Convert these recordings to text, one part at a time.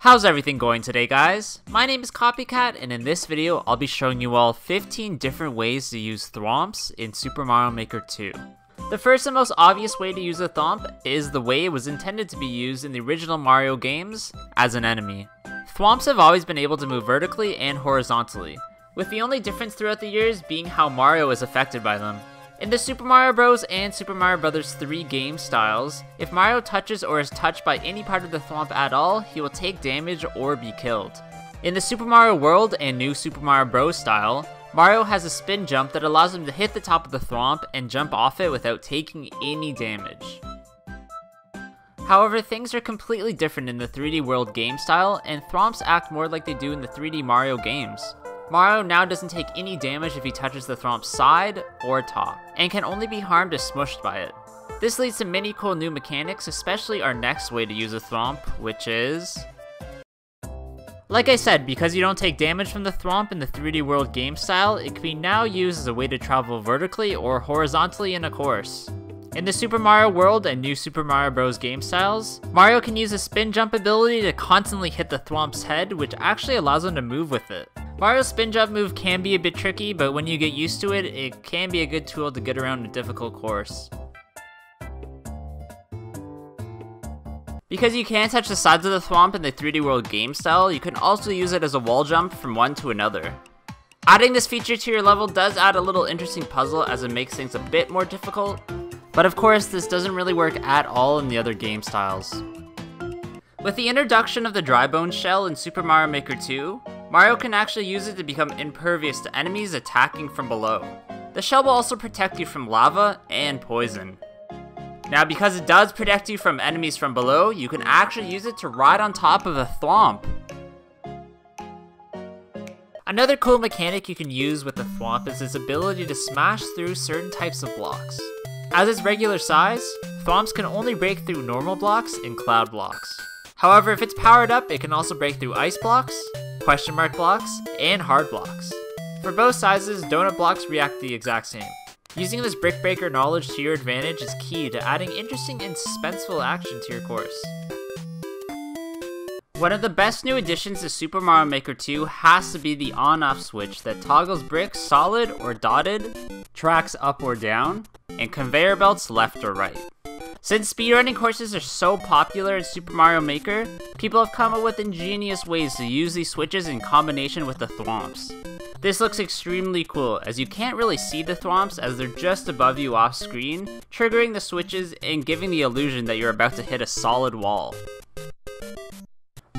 How's everything going today guys? My name is Copycat and in this video I'll be showing you all 15 different ways to use Thwomps in Super Mario Maker 2. The first and most obvious way to use a Thwomp is the way it was intended to be used in the original Mario games, as an enemy. Thwomps have always been able to move vertically and horizontally, with the only difference throughout the years being how Mario is affected by them. In the Super Mario Bros. and Super Mario Bros. 3 game styles, if Mario touches or is touched by any part of the thwomp at all, he will take damage or be killed. In the Super Mario World and New Super Mario Bros. style, Mario has a spin jump that allows him to hit the top of the thwomp and jump off it without taking any damage. However, things are completely different in the 3D World game style, and thwomps act more like they do in the 3D Mario games. Mario now doesn't take any damage if he touches the Thwomp's side or top, and can only be harmed if smushed by it. This leads to many cool new mechanics, especially our next way to use a Thwomp, which is... Like I said, because you don't take damage from the Thwomp in the 3D World game style, it can be now used as a way to travel vertically or horizontally in a course. In the Super Mario World and New Super Mario Bros. game styles, Mario can use a spin jump ability to constantly hit the Thwomp's head, which actually allows him to move with it. Mario's spin jump move can be a bit tricky, but when you get used to it, it can be a good tool to get around a difficult course. Because you can't touch the sides of the Thwomp in the 3D World game style, you can also use it as a wall jump from one to another. Adding this feature to your level does add a little interesting puzzle as it makes things a bit more difficult, but of course this doesn't really work at all in the other game styles. With the introduction of the Dry Bone Shell in Super Mario Maker 2, Mario can actually use it to become impervious to enemies attacking from below. The shell will also protect you from lava and poison. Now because it does protect you from enemies from below, you can actually use it to ride on top of a thwomp. Another cool mechanic you can use with the thwomp is its ability to smash through certain types of blocks. As its regular size, thwomps can only break through normal blocks and cloud blocks. However, if it's powered up, it can also break through ice blocks, question mark blocks, and hard blocks. For both sizes, donut blocks react the exact same. Using this Brick Breaker knowledge to your advantage is key to adding interesting and suspenseful action to your course. One of the best new additions to Super Mario Maker 2 has to be the on-off switch that toggles bricks solid or dotted, tracks up or down, and conveyor belts left or right. Since speedrunning courses are so popular in Super Mario Maker, people have come up with ingenious ways to use these switches in combination with the thwomps. This looks extremely cool, as you can't really see the thwomps as they're just above you off screen, triggering the switches and giving the illusion that you're about to hit a solid wall.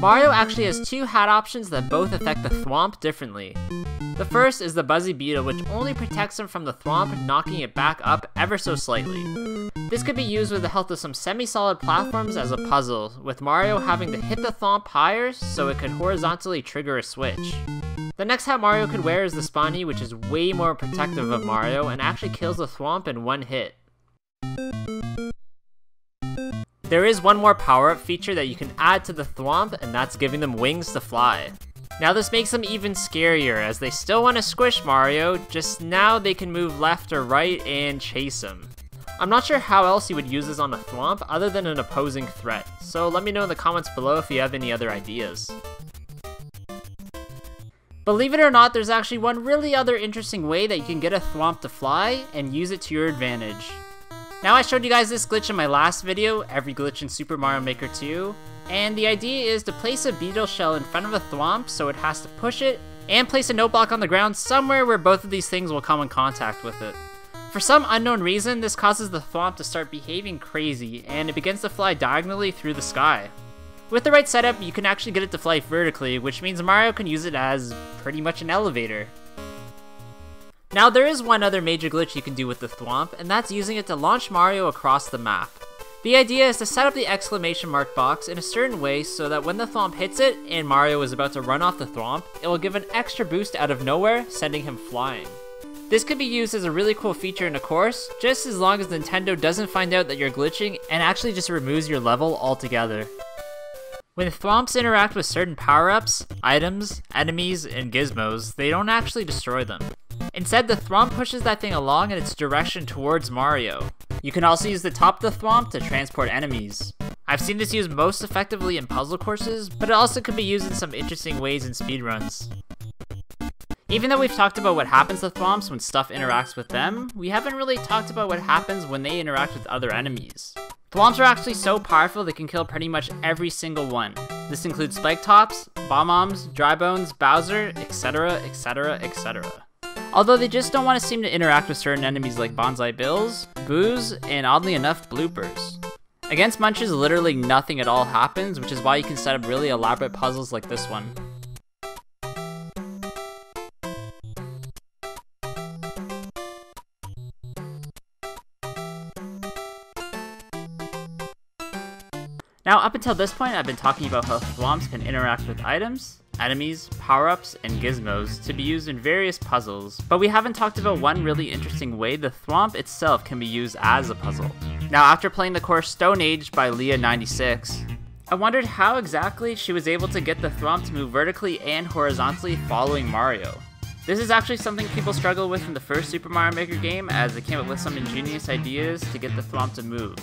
Mario actually has two hat options that both affect the thwomp differently. The first is the Buzzy Beetle, which only protects him from the thwomp, knocking it back up ever so slightly. This could be used with the help of some semi-solid platforms as a puzzle, with Mario having to hit the thwomp higher so it could horizontally trigger a switch. The next hat Mario could wear is the Spiny, which is way more protective of Mario and actually kills the thwomp in one hit. There is one more power-up feature that you can add to the Thwomp, and that's giving them wings to fly. Now this makes them even scarier, as they still want to squish Mario, just now they can move left or right and chase him. I'm not sure how else you would use this on a Thwomp other than an opposing threat, so let me know in the comments below if you have any other ideas. Believe it or not, there's actually one really other interesting way that you can get a Thwomp to fly and use it to your advantage. Now I showed you guys this glitch in my last video, every glitch in Super Mario Maker 2, and the idea is to place a beetle shell in front of a thwomp so it has to push it, and place a note block on the ground somewhere where both of these things will come in contact with it. For some unknown reason, this causes the thwomp to start behaving crazy, and it begins to fly diagonally through the sky. With the right setup, you can actually get it to fly vertically, which means Mario can use it as pretty much an elevator. Now there is one other major glitch you can do with the Thwomp, and that's using it to launch Mario across the map. The idea is to set up the exclamation mark box in a certain way so that when the Thwomp hits it and Mario is about to run off the Thwomp, it will give an extra boost out of nowhere, sending him flying. This could be used as a really cool feature in a course, just as long as Nintendo doesn't find out that you're glitching and actually just removes your level altogether. When Thwomps interact with certain power-ups, items, enemies, and gizmos, they don't actually destroy them. Instead, the Thwomp pushes that thing along in its direction towards Mario. You can also use the top of the Thwomp to transport enemies. I've seen this used most effectively in puzzle courses, but it also could be used in some interesting ways in speedruns. Even though we've talked about what happens to Thwomps when stuff interacts with them, we haven't really talked about what happens when they interact with other enemies. Thwomps are actually so powerful they can kill pretty much every single one. This includes Spike Tops, Bob-ombs, Dry Bones, Bowser, etc, etc, etc. Although they just don't want to seem to interact with certain enemies like Banzai Bills, Boos, and oddly enough, Bloopers. Against Munchers, literally nothing at all happens, which is why you can set up really elaborate puzzles like this one. Now, up until this point, I've been talking about how Thwomps can interact with items, enemies, power-ups, and gizmos to be used in various puzzles, but we haven't talked about one really interesting way the Thwomp itself can be used as a puzzle. Now, after playing the course Stone Age by Leah96, I wondered how exactly she was able to get the Thwomp to move vertically and horizontally following Mario. This is actually something people struggle with in the first Super Mario Maker game as they came up with some ingenious ideas to get the Thwomp to move.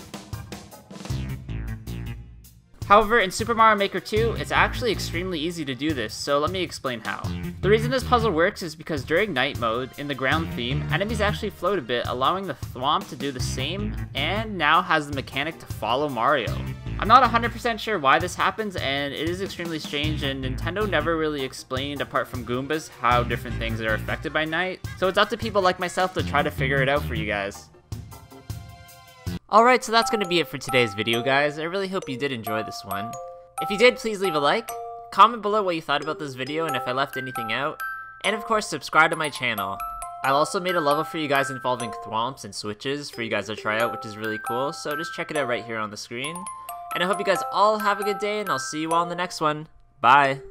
However, in Super Mario Maker 2, it's actually extremely easy to do this, so let me explain how. The reason this puzzle works is because during night mode, in the ground theme, enemies actually float a bit, allowing the Thwomp to do the same, and now has the mechanic to follow Mario. I'm not 100% sure why this happens, and it is extremely strange, and Nintendo never really explained, apart from Goombas, how different things are affected by night, so it's up to people like myself to try to figure it out for you guys. Alright, so that's going to be it for today's video, guys. I really hope you did enjoy this one. If you did, please leave a like, comment below what you thought about this video and if I left anything out, and of course, subscribe to my channel. I've also made a level for you guys involving thwomps and switches for you guys to try out, which is really cool, so just check it out right here on the screen. And I hope you guys all have a good day, and I'll see you all in the next one. Bye!